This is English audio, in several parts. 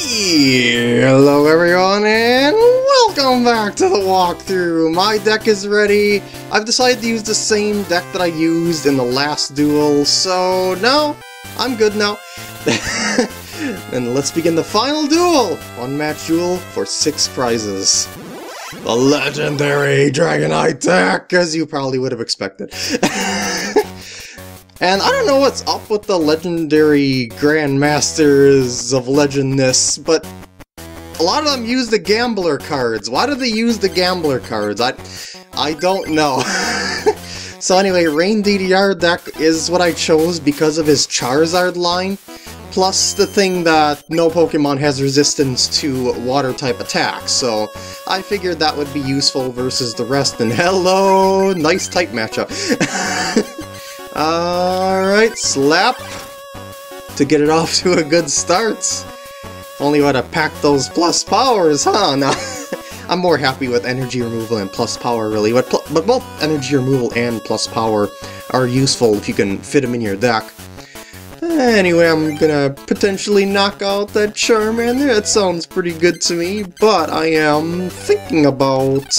Hello everyone and welcome back to the walkthrough! My deck is ready. I've decided to use the same deck that I used in the last duel, so no, I'm good now. and let's begin the final duel! One match duel for six prizes. The legendary Dragonite deck, as you probably would have expected. And I don't know what's up with the legendary Grandmasters of Legendness, but a lot of them use the Gambler cards. Why do they use the Gambler cards? I, I don't know. so anyway, Rain DDR deck is what I chose because of his Charizard line, plus the thing that no Pokemon has resistance to water-type attacks, so I figured that would be useful versus the rest, and hello, nice type matchup. Alright, slap! To get it off to a good start. Only want to pack those plus powers, huh? Now, I'm more happy with energy removal and plus power, really. But, but both energy removal and plus power are useful if you can fit them in your deck. Anyway, I'm gonna potentially knock out that Charmander. That sounds pretty good to me, but I am thinking about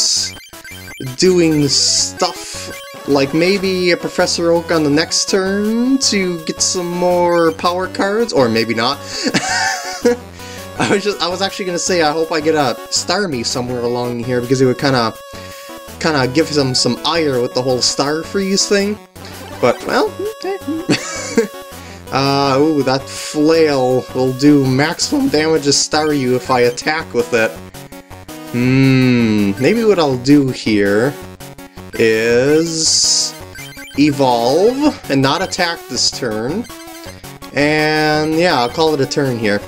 doing stuff like maybe a Professor Oak on the next turn to get some more power cards, or maybe not. I was just I was actually gonna say I hope I get a Starmie somewhere along here because it would kind of kind of give them some ire with the whole Star Freeze thing. But well, uh, ooh, that flail will do maximum damage to Staryu if I attack with it. Hmm, maybe what I'll do here is evolve and not attack this turn. And yeah, I'll call it a turn here.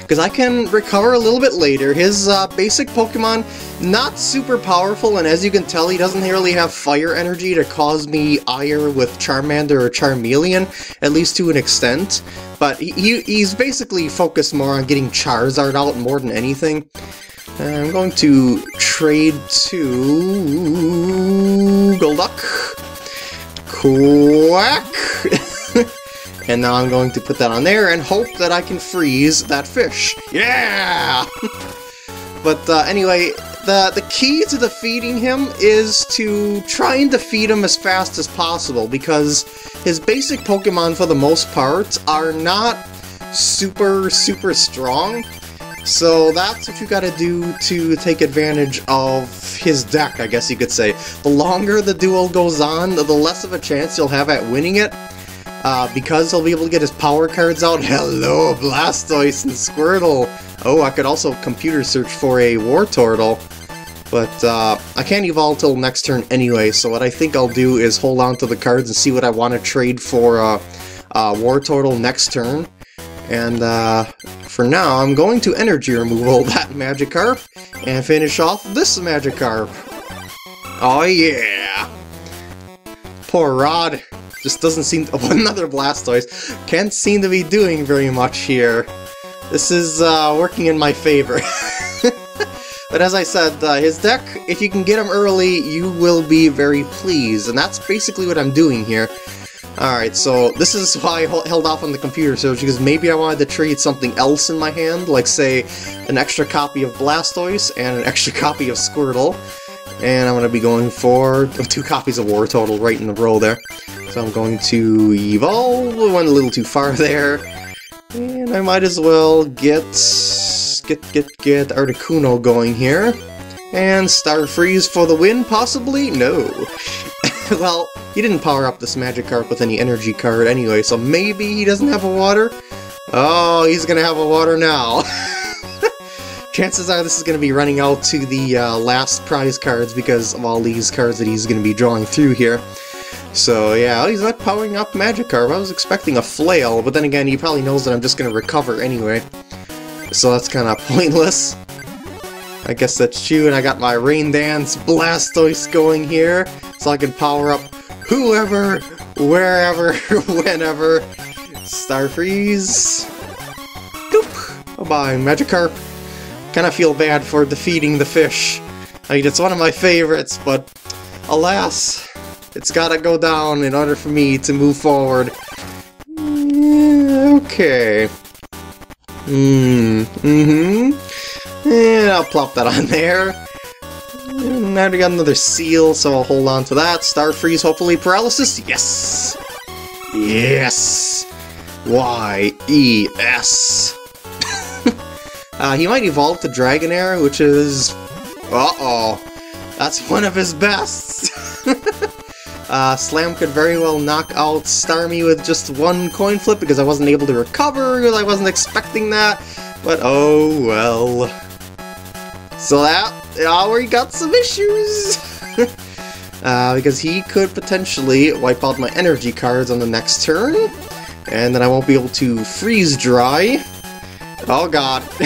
Because I can recover a little bit later. His uh, basic Pokemon, not super powerful, and as you can tell, he doesn't really have fire energy to cause me ire with Charmander or Charmeleon, at least to an extent. But he, he's basically focused more on getting Charizard out more than anything. I'm going to trade to Golduck. Quack! and now I'm going to put that on there and hope that I can freeze that fish. Yeah! but uh, anyway, the, the key to defeating him is to try and defeat him as fast as possible because his basic Pokemon for the most part are not super, super strong. So that's what you gotta do to take advantage of his deck, I guess you could say. The longer the duel goes on, the less of a chance you'll have at winning it. Uh, because he'll be able to get his power cards out. Hello, Blastoise and Squirtle! Oh, I could also computer search for a War Wartortle. But uh, I can't evolve till next turn anyway, so what I think I'll do is hold on to the cards and see what I want to trade for uh, uh, Wartortle next turn. And uh, for now, I'm going to energy removal that Magikarp and finish off this Magikarp. Oh yeah! Poor Rod just doesn't seem to- another Blastoise. Can't seem to be doing very much here. This is uh, working in my favor. but as I said, uh, his deck, if you can get him early, you will be very pleased. And that's basically what I'm doing here. Alright, so this is why I held off on the computer search, because maybe I wanted to trade something else in my hand, like say, an extra copy of Blastoise and an extra copy of Squirtle. And I'm going to be going for two copies of Wartortle right in a row there. So I'm going to evolve, went a little too far there. And I might as well get, get, get, get Articuno going here. And Star Freeze for the win, possibly? No. well, he didn't power up this Magikarp with any energy card anyway, so maybe he doesn't have a water? Oh, he's gonna have a water now. Chances are this is going to be running out to the uh, last prize cards because of all these cards that he's going to be drawing through here. So yeah, he's not powering up Magikarp. I was expecting a Flail, but then again, he probably knows that I'm just going to recover anyway. So that's kind of pointless. I guess that's true, and I got my Rain Dance Blastoise going here, so I can power up whoever, wherever, whenever. Star Freeze. Doop. Bye-bye, Magikarp. Kinda feel bad for defeating the fish. I mean, it's one of my favorites, but alas, it's gotta go down in order for me to move forward. Okay. Hmm, mm-hmm. And I'll plop that on there. And now we got another Seel, so I'll hold on to that. Star Freeze, hopefully Paralysis. Yes! Yes! Y-E-S. uh, he might evolve to Dragonair, which is... Uh-oh. That's one of his best! uh, Slam could very well knock out Starmie with just one coin flip because I wasn't able to recover, because I wasn't expecting that. But oh well. So that already got some issues! uh, because he could potentially wipe out my energy cards on the next turn, and then I won't be able to freeze dry. Oh god.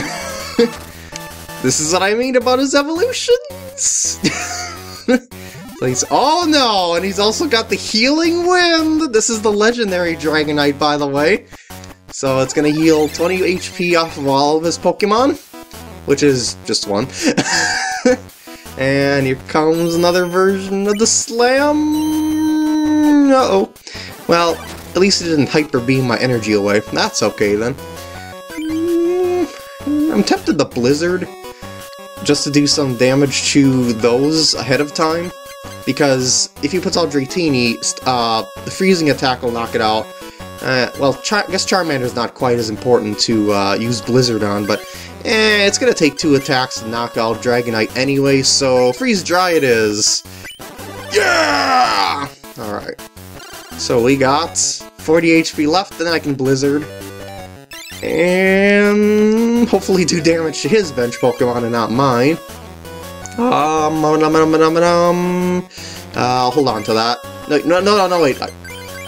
this is what I mean about his evolutions! Please. Oh no! And he's also got the Healing Wind! This is the legendary Dragonite, by the way. So it's gonna heal 20 HP off of all of his Pokemon, which is just one. and here comes another version of the Slam! Uh-oh. Well, at least it didn't Hyper Beam my energy away. That's okay then. Mm, I'm tempted to Blizzard, just to do some damage to those ahead of time. Because if he puts out Dratini, uh, the freezing attack will knock it out. Uh, well, Char I guess Charmander's not quite as important to uh, use Blizzard on, but eh, it's gonna take two attacks to knock out Dragonite anyway, so Freeze Dry it is! Yeah! Alright. So we got 40 HP left, then I can Blizzard. And hopefully do damage to his bench Pokemon and not mine. Um, um, um, um, um, um, uh, I'll hold on to that. No, no, no, no, wait. I,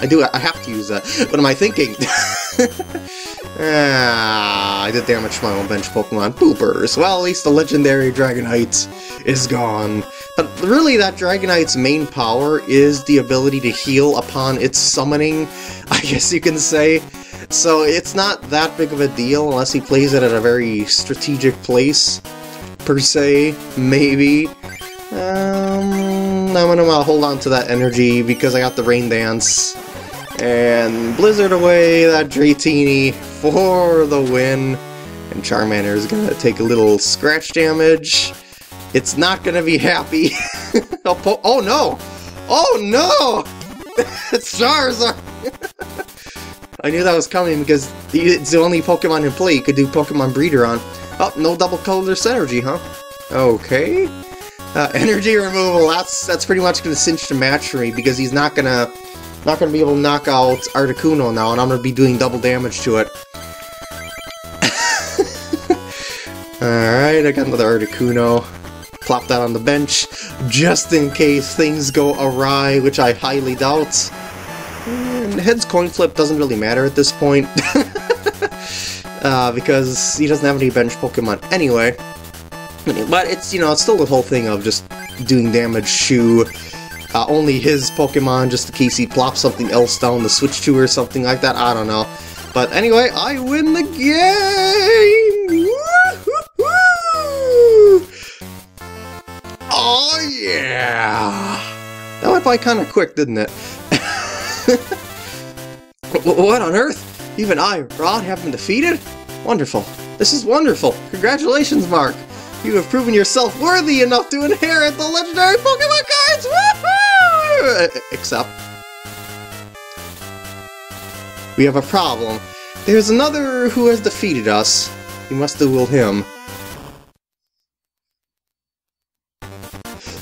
I do, I have to use that. What am I thinking? ah, I did damage to my own bench Pokemon. Boopers. Well, at least the legendary Dragonite is gone. But really, that Dragonite's main power is the ability to heal upon its summoning, I guess you can say. So it's not that big of a deal unless he plays it at a very strategic place, per se, maybe. Um, I'm gonna hold on to that energy because I got the Rain Dance. And Blizzard away that Dratini for the win. And Charmander is gonna take a little scratch damage. It's not gonna be happy. oh, oh no! Oh no! it's Charizard! I knew that was coming because it's the only Pokemon in play you could do Pokemon Breeder on. Oh, no double color synergy, huh? Okay. Uh, energy removal, that's that's pretty much gonna cinch the match for me because he's not gonna not gonna be able to knock out Articuno now, and I'm gonna be doing double damage to it. Alright, I got another Articuno. Plop that on the bench, just in case things go awry, which I highly doubt. And Head's coin flip doesn't really matter at this point. uh, because he doesn't have any bench Pokemon anyway. But it's, you know, it's still the whole thing of just doing damage to uh, only his Pokemon just in case he plops something else down to switch to or something like that. I don't know. But anyway, I win the game! Oh yeah! That went by kind of quick, didn't it? what on earth? Even I, Rod, have been defeated? Wonderful. This is wonderful. Congratulations, Mark. You have proven yourself worthy enough to inherit the legendary Pokemon cards! Woohoo! Except... We have a problem. There's another who has defeated us. We must duel him.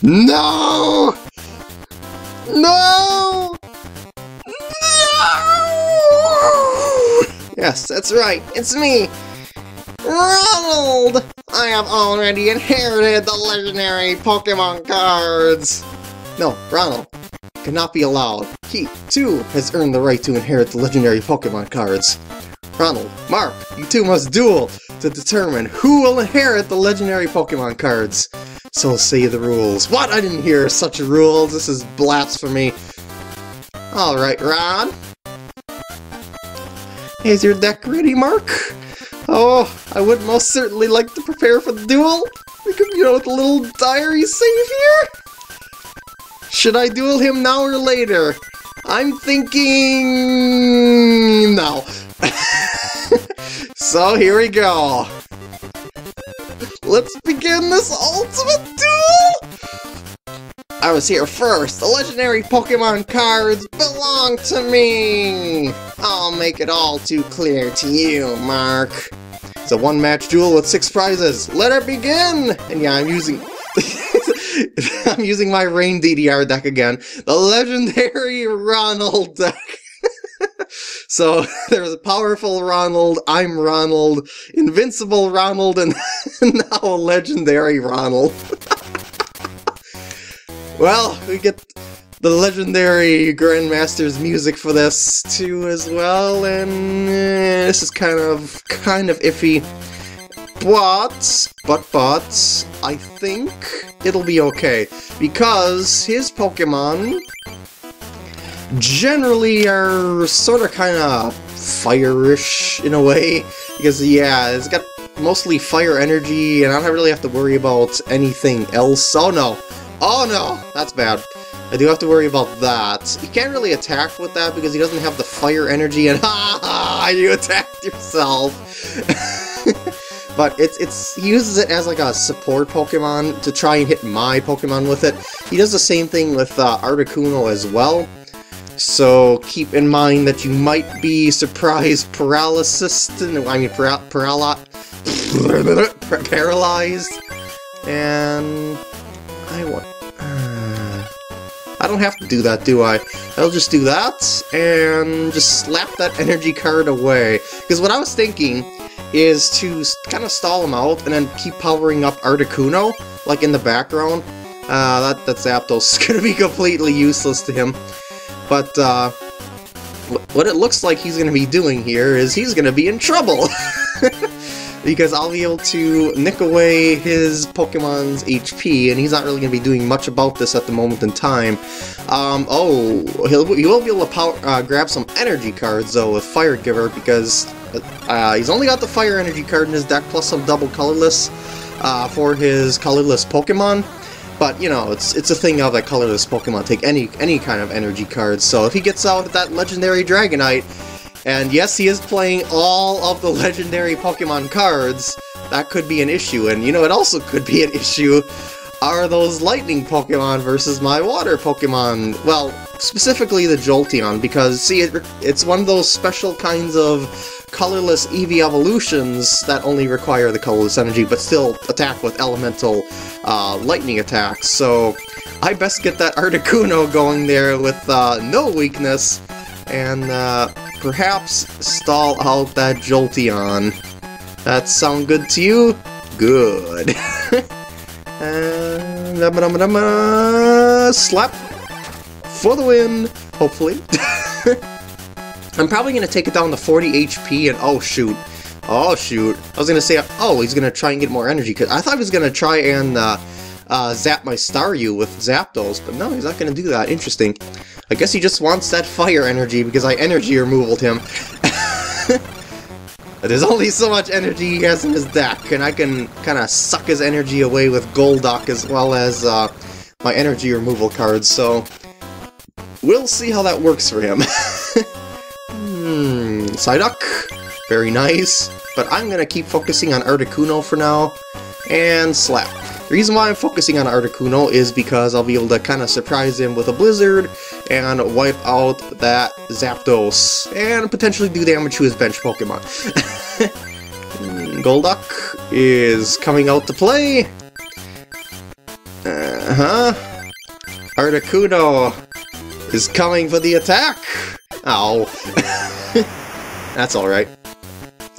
No! No! No! Yes, that's right, it's me! Ronald! I have already inherited the legendary Pokemon cards! No, Ronald cannot be allowed. He, too, has earned the right to inherit the legendary Pokemon cards. Ronald, Mark, you two must duel to determine who will inherit the legendary Pokemon cards. So say the rules. What? I didn't hear such rules. This is blasphemy. Alright, Ron. Is your deck ready, Mark? Oh, I would most certainly like to prepare for the duel. We could, you know, with a little diary save here. Should I duel him now or later? I'm thinking... now. So here we go. Let's begin this ultimate duel! I was here first. The legendary Pokemon cards belong to me! I'll make it all too clear to you, Mark. It's a one-match duel with six prizes. Let it begin! And yeah, I'm using... I'm using my Rain DDR deck again. The legendary Ronald deck. so there's a powerful Ronald, I'm Ronald, invincible Ronald, and now a legendary Ronald. Well, we get the legendary Grandmaster's music for this too as well, and eh, this is kind of kind of iffy. But, but, but, I think it'll be okay, because his Pokemon generally are sort of kind of fire-ish in a way, because yeah, it's got mostly fire energy, and I don't really have to worry about anything else. Oh no! Oh no! That's bad. I do have to worry about that. He can't really attack with that because he doesn't have the fire energy, and ha! You attacked yourself! but it's it's he uses it as like a support Pokemon to try and hit my Pokemon with it. He does the same thing with uh, Articuno as well. So keep in mind that you might be surprised paralysis, I mean para paralyzed, and I want. Uh, I don't have to do that, do I? I'll just do that and just slap that energy card away. Because what I was thinking is to kind of stall him out and then keep powering up Articuno, like in the background. Uh, that, that Zapdos is going to be completely useless to him. But, uh, what it looks like he's going to be doing here is he's going to be in trouble! because I'll be able to nick away his Pokemon's HP, and he's not really going to be doing much about this at the moment in time. Um, oh, he'll, he will be able to power, uh, grab some energy cards, though, with Fire Giver, because uh, he's only got the Fire Energy card in his deck, plus some double colorless uh, for his colorless Pokemon. But, you know, it's it's a thing of that colorless Pokemon take any any kind of energy cards, so if he gets out that legendary Dragonite, and yes, he is playing all of the legendary Pokemon cards, that could be an issue, and you know, it also could be an issue are those lightning Pokemon versus my water Pokemon. Well, specifically the Jolteon, because, see, it, it's one of those special kinds of colorless Eevee evolutions that only require the colorless energy, but still attack with elemental uh, lightning attacks. So I best get that Articuno going there with uh, no weakness, and uh, perhaps stall out that Jolteon. That sound good to you? Good. uh, slap for the win, hopefully. I'm probably going to take it down to 40 HP and oh shoot. Oh shoot. I was going to say, oh, he's going to try and get more energy. Cause I thought he was going to try and uh, uh, zap my Staryu with Zapdos, but no, he's not going to do that. Interesting. I guess he just wants that fire energy because I energy removed him. There's only so much energy he has in his deck, and I can kind of suck his energy away with Golduck as well as uh, my energy removal cards, so we'll see how that works for him. Hmm, Psyduck. Very nice. But I'm going to keep focusing on Articuno for now. And Slap. The reason why I'm focusing on Articuno is because I'll be able to kind of surprise him with a Blizzard and wipe out that Zapdos and potentially do damage to his bench Pokemon. Golduck is coming out to play. Uh-huh. Articuno is coming for the attack. Ow. That's alright.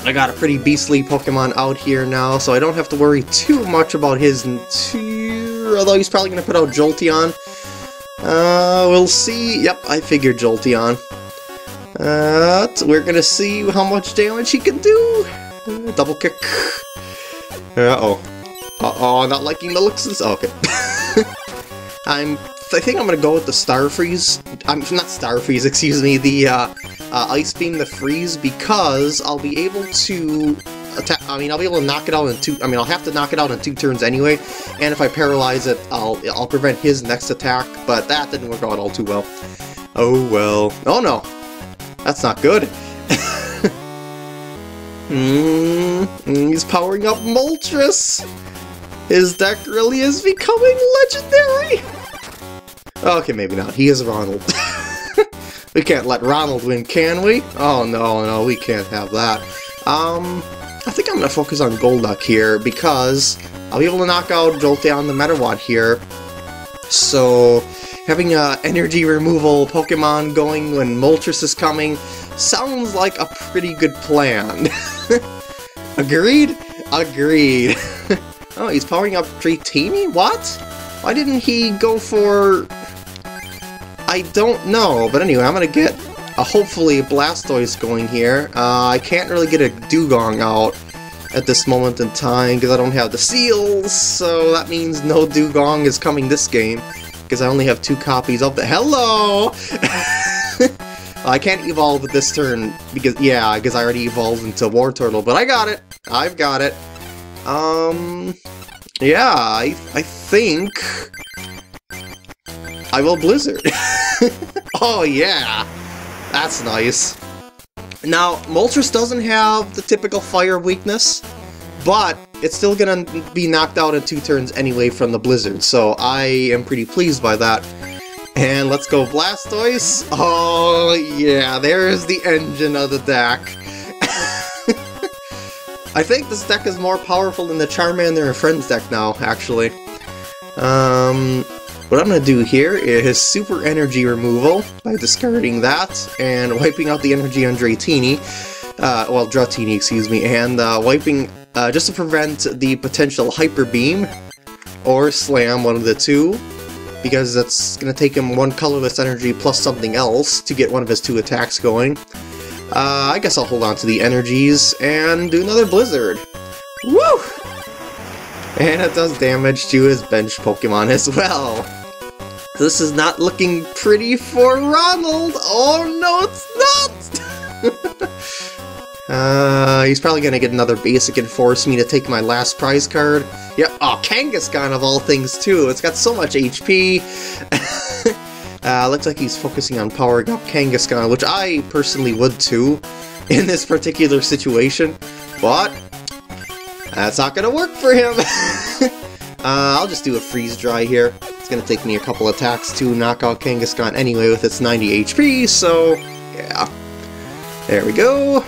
I got a pretty beastly Pokemon out here now, so I don't have to worry too much about his although he's probably going to put out Jolteon. Uh, we'll see. Yep, I figured Jolteon. Uh, we're going to see how much damage he can do. Uh, double kick. Uh-oh. Uh-oh, not liking the looks of this. Oh, okay. I'm I think I'm gonna go with the Star Freeze. I'm not Star Freeze, excuse me. The uh, uh, Ice Beam, the Freeze, because I'll be able to attack. I mean, I'll be able to knock it out in two. I mean, I'll have to knock it out in two turns anyway. And if I paralyze it, I'll I'll prevent his next attack. But that didn't work out all too well. Oh well. Oh no, that's not good. Mm, he's powering up Moltres! His deck really is becoming legendary! Okay, maybe not. He is Ronald. we can't let Ronald win, can we? Oh, no, no, we can't have that. Um, I think I'm going to focus on Golduck here, because I'll be able to knock out Jolteon matter what here. So, having a energy removal Pokemon going when Moltres is coming sounds like a pretty good plan. Agreed? Agreed. oh, he's powering up Dratini? What? Why didn't he go for... I don't know, but anyway, I'm gonna get a hopefully Blastoise going here. Uh, I can't really get a Dewgong out at this moment in time because I don't have the Seels, so that means no Dewgong is coming this game because I only have two copies of the- Hello! I can't evolve this turn because, yeah, because I already evolved into Wartortle, but I got it! I've got it. Um, yeah, I, I think I will Blizzard. oh yeah, that's nice. Now, Moltres doesn't have the typical fire weakness, but it's still gonna be knocked out in two turns anyway from the Blizzard, so I am pretty pleased by that. And let's go Blastoise. Oh yeah, there's the engine of the deck. I think this deck is more powerful than the Charmander and Friends deck now, actually. Um, what I'm going to do here is Super Energy Removal by discarding that and wiping out the energy on Dratini. Uh, well, Dratini, excuse me, and uh, wiping uh, just to prevent the potential Hyper Beam or Slam, one of the two, because that's going to take him one colorless energy plus something else to get one of his two attacks going. Uh, I guess I'll hold on to the energies and do another Blizzard. Woo! And it does damage to his bench Pokemon as well. This is not looking pretty for Ronald! Oh no, it's not! uh, he's probably gonna get another basic and force me to take my last prize card. Yeah, oh, Kangaskhan of all things too! It's got so much HP! Uh, looks like he's focusing on powering up Kangaskhan, which I personally would too, in this particular situation, but that's not gonna work for him! uh, I'll just do a freeze dry here. It's gonna take me a couple attacks to knock out Kangaskhan anyway with its 90 HP, so yeah. There we go.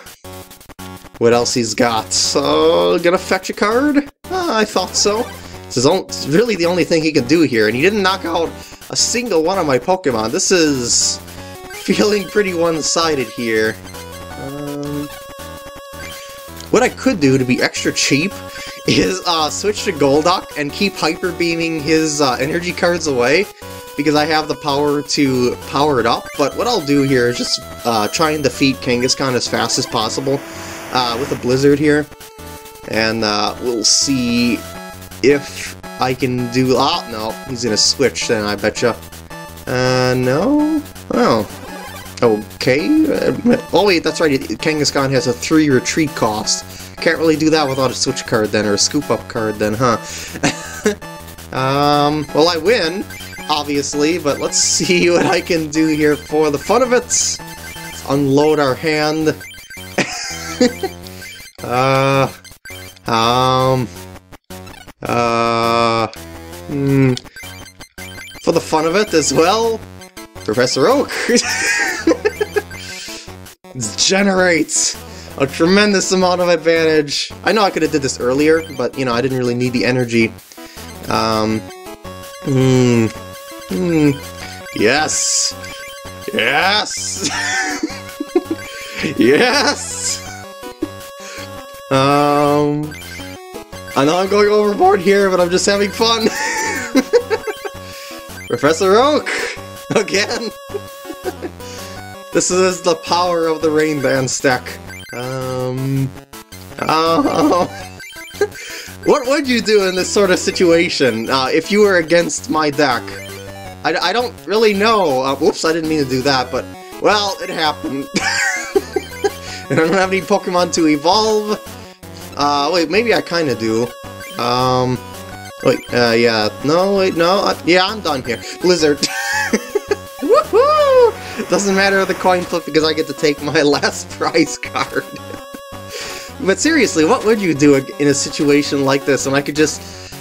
What else he's got? So, gonna fetch a card? Uh, I thought so. This is really the only thing he can do here, and he didn't knock out a single one of my Pokemon. This is feeling pretty one-sided here. What I could do to be extra cheap is uh, switch to Golduck and keep Hyper Beaming his uh, energy cards away because I have the power to power it up, but what I'll do here is just uh, try and defeat Kangaskhan as fast as possible uh, with a Blizzard here, and uh, we'll see if I can do... Ah, no, he's gonna switch then, I betcha. Uh, no? Oh. Okay. Uh, oh wait, that's right, Kangaskhan has a 3 retreat cost. Can't really do that without a switch card then, or a scoop-up card then, huh? um, well I win, obviously, but let's see what I can do here for the fun of it. Let's unload our hand. uh, um, uh, hmm, for the fun of it as well, Professor Oak generates a tremendous amount of advantage. I know I could have did this earlier, but, you know, I didn't really need the energy. Um, hmm, hmm, yes, yes, yes! Um, I know I'm going overboard here, but I'm just having fun! Professor Oak! Again! This is the power of the Rain stack. Um... Oh... what would you do in this sort of situation, uh, if you were against my deck? I, I don't really know. Uh, whoops, I didn't mean to do that, but... Well, it happened. and I don't have any Pokemon to evolve. Uh, wait, maybe I kinda do. Um... Wait, uh, yeah. No, wait, no. Uh, yeah, I'm done here. Blizzard. Doesn't matter the coin flip because I get to take my last prize card. but seriously, what would you do in a situation like this? And I could just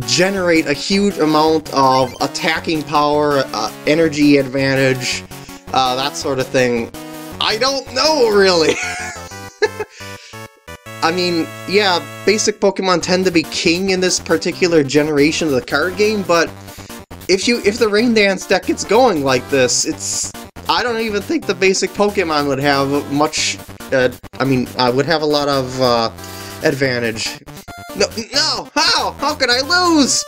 generate a huge amount of attacking power, uh, energy advantage, uh, that sort of thing. I don't know, really. I mean, yeah, basic Pokemon tend to be king in this particular generation of the card game, but if you if the Rain Dance deck gets going like this, it's I don't even think the basic Pokemon would have much. Uh, I mean, I would have a lot of uh, advantage. No, no! How? How could I lose?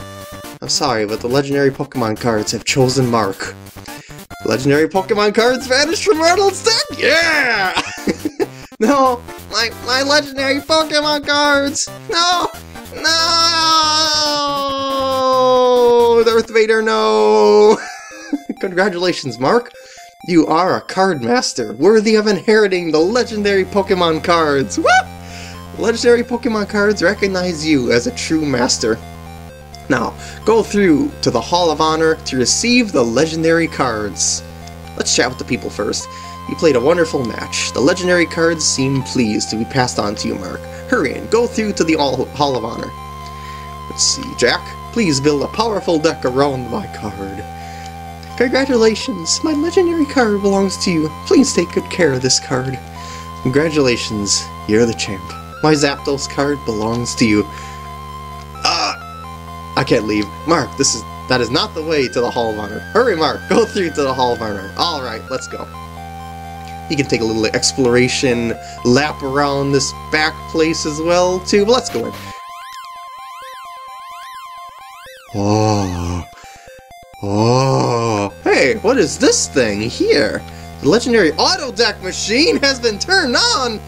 I'm sorry, but the legendary Pokemon cards have chosen Mark. Legendary Pokemon cards vanished from Ronald's deck? Yeah! no! My, my legendary Pokemon cards! No! No! Darth Vader, no! Congratulations, Mark! You are a card master, worthy of inheriting the legendary Pokemon cards! Woo! Legendary Pokemon cards recognize you as a true master. Now, go through to the Hall of Honor to receive the legendary cards. Let's chat with the people first. You played a wonderful match. The legendary cards seem pleased to be passed on to you, Mark. Hurry and go through to the Hall of Honor. Let's see, Jack. Please build a powerful deck around my card. Congratulations, my legendary card belongs to you. Please take good care of this card. Congratulations, you're the champ. My Zapdos card belongs to you. Ah! I can't leave. Mark, this is that is not the way to the Hall of Honor. Hurry, Mark, go through to the Hall of Honor. Alright, let's go. You can take a little exploration lap around this back place as well, too, but let's go in. Oh. Oh. What is this thing here? The legendary auto deck machine has been turned on!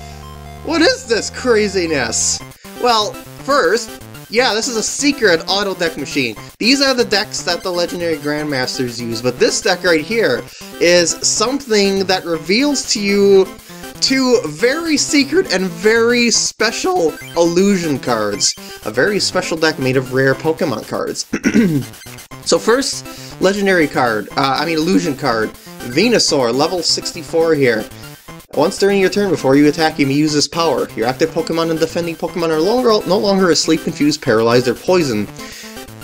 What is this craziness? Well, first, yeah, this is a secret auto deck machine. These are the decks that the Legendary Grandmasters use, but this deck right here is something that reveals to you two very secret and very special illusion cards. A very special deck made of rare Pokemon cards. so first, legendary card, uh, I mean illusion card, Venusaur, level 64 here. Once during your turn before you attack him, he uses power. Your active Pokemon and defending Pokemon are longer, no longer asleep, confused, paralyzed, or poisoned.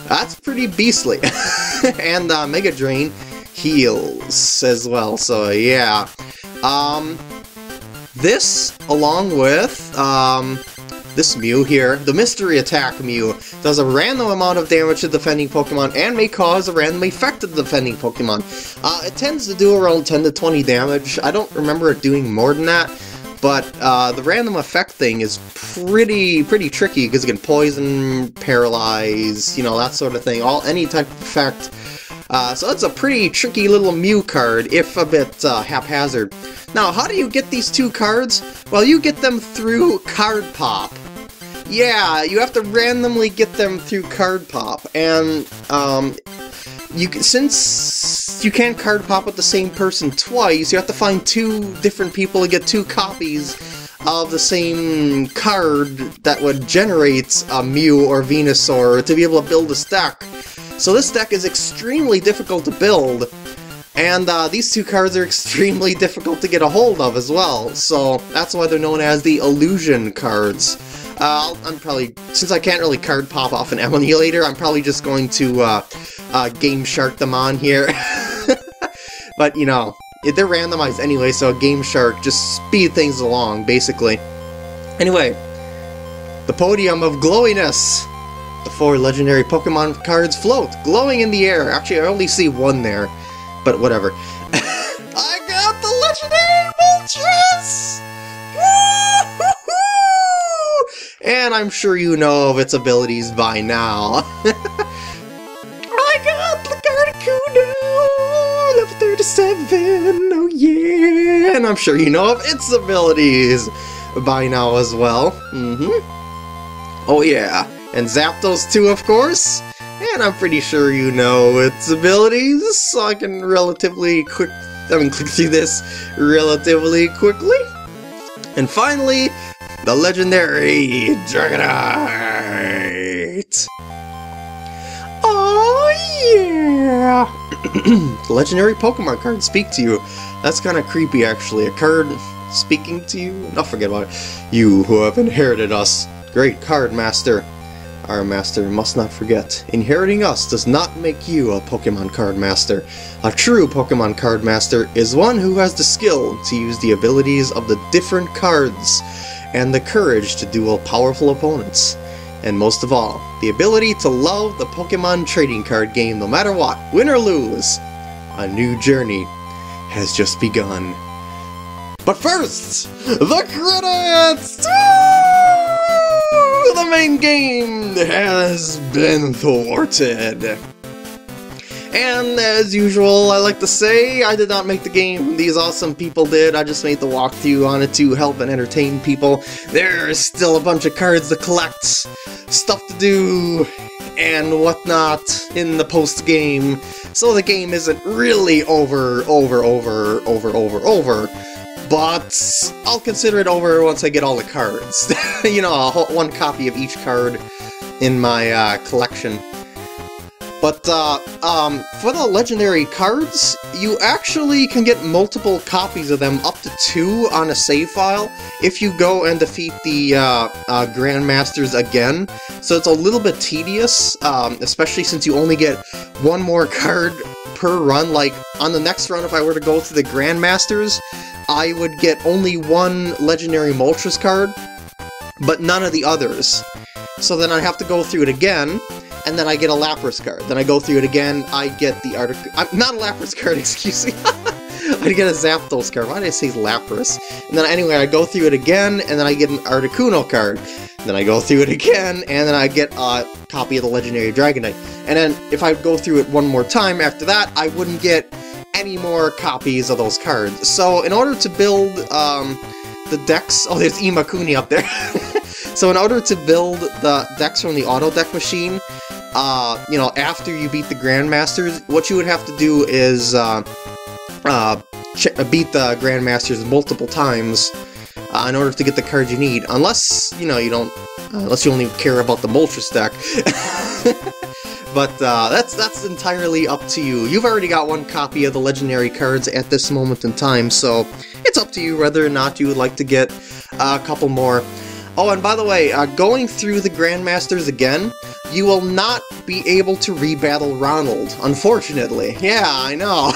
That's pretty beastly. and uh, Mega Drain heals as well, so yeah. Um, this, along with um, this Mew here, the Mystery Attack Mew, does a random amount of damage to defending Pokemon and may cause a random effect to the defending Pokemon. Uh, it tends to do around 10 to 20 damage. I don't remember it doing more than that, but uh, the random effect thing is pretty pretty tricky because it can poison, paralyze, you know, that sort of thing. All Any type of effect. Uh, so that's a pretty tricky little Mew card, if a bit uh, haphazard. Now, how do you get these two cards? Well, you get them through Card Pop. Yeah, you have to randomly get them through Card Pop, and um, you since you can't card pop with the same person twice, you have to find two different people to get two copies of the same card that would generate a Mew or Venusaur to be able to build a deck. So this deck is extremely difficult to build, and uh, these two cards are extremely difficult to get a hold of as well, so that's why they're known as the Illusion cards. Uh, I'm probably, since I can't really card pop off an emulator, I'm probably just going to uh, uh, Game Shark them on here. but, you know, they're randomized anyway, so Game Shark just speed things along, basically. Anyway, the podium of glowiness. The four legendary Pokemon cards float, glowing in the air. Actually, I only see one there, but whatever. I got the legendary Moltres! and I'm sure you know of its abilities by now. I got the level 37, oh yeah! And I'm sure you know of its abilities by now as well. Mm-hmm. Oh yeah, and Zapdos too, of course. And I'm pretty sure you know its abilities, so I can relatively quick, I mean, click through this relatively quickly. And finally, the legendary Dragonite! Oh yeah! legendary Pokemon card speak to you. That's kind of creepy, actually. A card speaking to you? No, forget about it. You who have inherited us, great card master. Our master must not forget, inheriting us does not make you a Pokemon card master. A true Pokemon card master is one who has the skill to use the abilities of the different cards and the courage to duel powerful opponents. And most of all, the ability to love the Pokemon trading card game no matter what, win or lose. A new journey has just begun. But first, the credits! The main game has been thwarted. And as usual, I like to say, I did not make the game, these awesome people did, I just made the walkthrough on it to help and entertain people. There's still a bunch of cards to collect, stuff to do, and whatnot in the post-game, so the game isn't really over, over, over, over, over, over. But I'll consider it over once I get all the cards. you know, one copy of each card in my uh, collection. But uh, um, for the legendary cards, you actually can get multiple copies of them, up to two on a save file, if you go and defeat the uh, uh, Grandmasters again. So it's a little bit tedious, um, especially since you only get one more card per run. Like, on the next run, if I were to go through the Grandmasters, I would get only one legendary Moltres card, but none of the others. So then I have to go through it again, and then I get a Lapras card. Then I go through it again, I get the Artic... I'm not a Lapras card, excuse me. I get a Zapdos card. Why did I say Lapras? And then anyway, I go through it again, and then I get an Articuno card. Then I go through it again, and then I get a copy of the Legendary Dragonite. And then if I go through it one more time after that, I wouldn't get any more copies of those cards. So in order to build um, the decks... Oh, there's Imakuni up there. so in order to build the decks from the auto deck machine, uh, you know, after you beat the Grandmasters, what you would have to do is uh, uh, beat the Grandmasters multiple times uh, in order to get the cards you need. Unless, you know, you don't... Uh, unless you only care about the Moltres deck. but uh, that's that's entirely up to you. You've already got one copy of the legendary cards at this moment in time, so it's up to you whether or not you would like to get a couple more. Oh, and by the way, uh, going through the Grandmasters again, you will not be able to rebattle Ronald, unfortunately. Yeah, I know.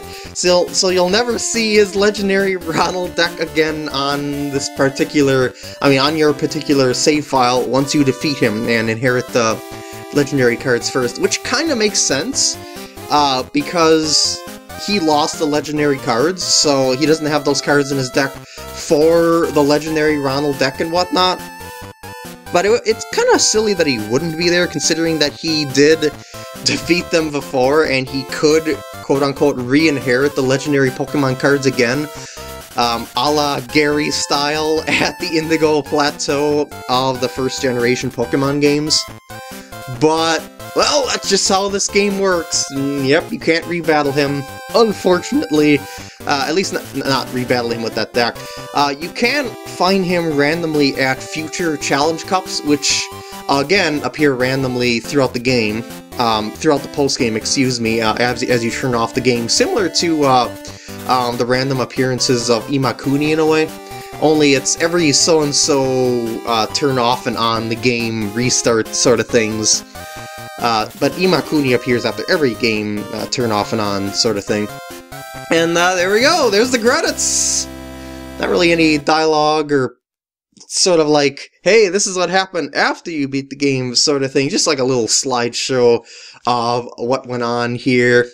so, so you'll never see his legendary Ronald deck again on this particular, I mean, on your particular save file once you defeat him and inherit the legendary cards first, which kind of makes sense, uh, because he lost the legendary cards, so he doesn't have those cards in his deck for the legendary Ronald deck and whatnot. But it, it's kind of silly that he wouldn't be there, considering that he did defeat them before, and he could, quote-unquote, re-inherit the legendary Pokemon cards again, um, a la Gary style at the Indigo Plateau of the first generation Pokemon games. But, well, that's just how this game works. Yep, you can't rebattle him, unfortunately. Uh, at least not, not rebattle him with that deck. Uh, you can find him randomly at future challenge cups, which, again, appear randomly throughout the game. Um, throughout the post-game, excuse me, uh, as, as you turn off the game. Similar to uh, um, the random appearances of Imakuni in a way. Only it's every so-and-so uh, turn off and on the game restart sort of things. Uh, but Imakuni appears after every game uh, turn off and on sort of thing. And uh, there we go, there's the credits! Not really any dialogue or sort of like, hey, this is what happened after you beat the game sort of thing. Just like a little slideshow of what went on here.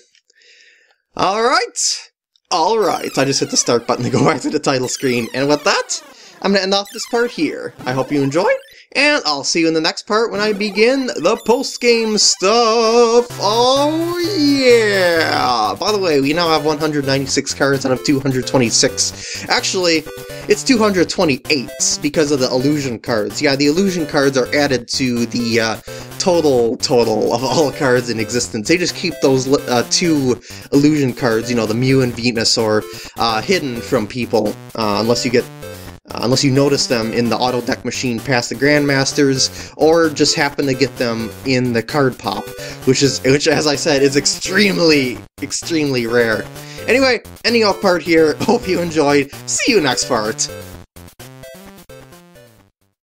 Alright! Alright, I just hit the start button to go back to the title screen. And with that, I'm to end off this part here. I hope you enjoyed, and I'll see you in the next part when I begin the post-game stuff! Oh yeah! By the way, we now have 196 cards out of 226. Actually, it's 228 because of the illusion cards. Yeah, the illusion cards are added to the uh, total total of all cards in existence. They just keep those uh, two illusion cards, you know, the Mew and Venusaur, uh, hidden from people, uh, unless you get uh, unless you notice them in the auto deck machine past the Grandmasters, or just happen to get them in the card pop, which is, which as I said, is extremely, extremely rare. Anyway, ending off part here. Hope you enjoyed. See you next part.